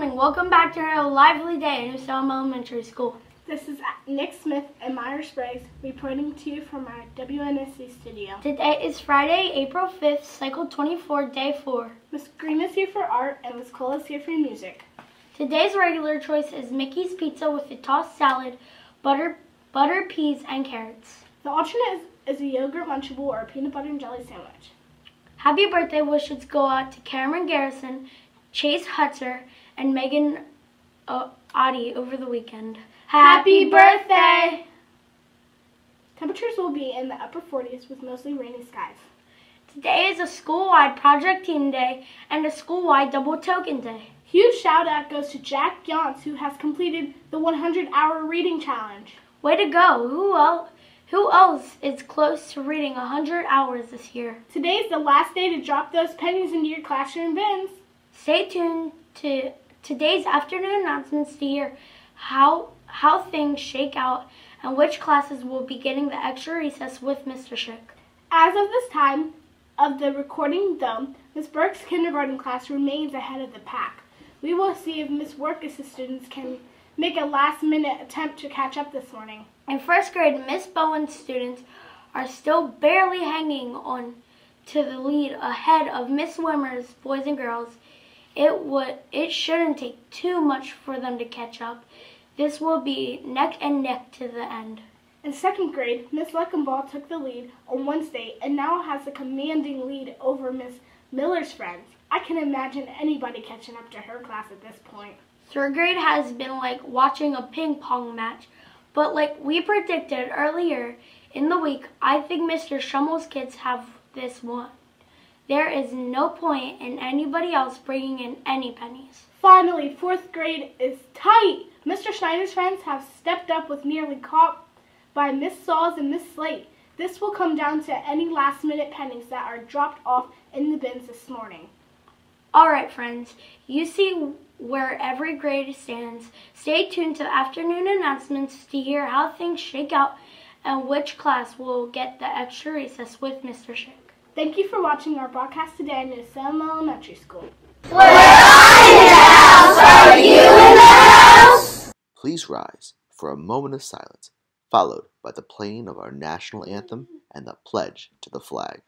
Welcome back to a lively day at New Salem Elementary School. This is Nick Smith and Myra Sprague reporting to you from our WNSE studio. Today is Friday, April 5th, cycle 24, day 4. Miss Green is here for art and Miss Cole is here for music. Today's regular choice is Mickey's Pizza with a tossed salad, butter, butter peas, and carrots. The alternate is, is a yogurt lunchable or a peanut butter and jelly sandwich. Happy birthday wishes go out to Cameron Garrison, Chase Hutzer, and Megan uh, over the weekend. Happy birthday! Temperatures will be in the upper 40s with mostly rainy skies. Today is a school-wide project team day and a school-wide double token day. Huge shout out goes to Jack Yonts who has completed the 100 hour reading challenge. Way to go! Who else, who else is close to reading 100 hours this year? Today's the last day to drop those pennies into your classroom bins. Stay tuned to today's afternoon announcements to hear how, how things shake out and which classes will be getting the extra recess with Mr. Schick. As of this time of the recording, though, Miss Burke's kindergarten class remains ahead of the pack. We will see if Miss Workus' students can make a last-minute attempt to catch up this morning. In first grade, Miss Bowen's students are still barely hanging on to the lead ahead of Miss Wimmer's boys and girls it would it shouldn't take too much for them to catch up. This will be neck and neck to the end. In second grade, Miss Luckenball took the lead on Wednesday and now has a commanding lead over Miss Miller's friends. I can imagine anybody catching up to her class at this point. Third grade has been like watching a ping pong match, but like we predicted earlier in the week, I think Mr. Schummel's kids have this one. There is no point in anybody else bringing in any pennies. Finally, fourth grade is tight. Mr. Schneider's friends have stepped up with nearly caught by Miss Sauls and Miss Slate. This will come down to any last minute pennies that are dropped off in the bins this morning. All right, friends, you see where every grade stands. Stay tuned to afternoon announcements to hear how things shake out and which class will get the extra recess with Mr. Schick. Thank you for watching our broadcast today in Salem Elementary School. We're in the house. Are you in the house? Please rise for a moment of silence, followed by the playing of our national anthem and the pledge to the flag.